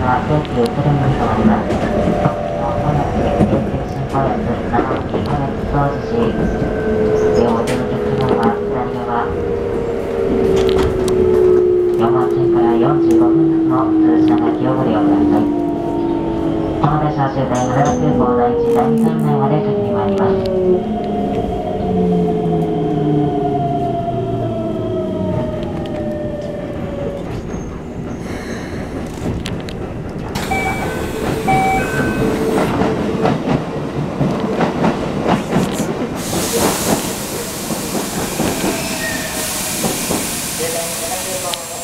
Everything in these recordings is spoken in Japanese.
急プレミとなります。特急の本駅、琉球新本駅、長崎本駅総除し、両手の客様は左側、4番線から45分の通車。終点羽田空港第1、第2ターミナルまで先に参ります。終点羽田空港まで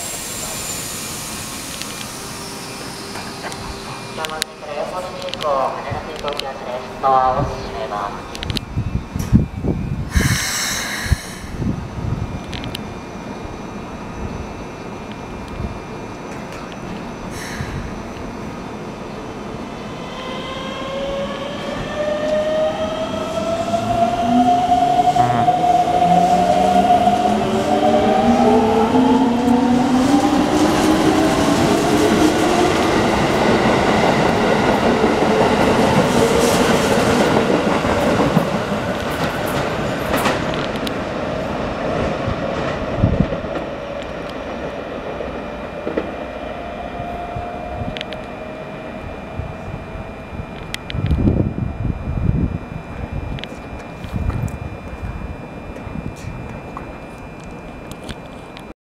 4番線から横浜空港、羽田空港行きです。ドアを閉めます。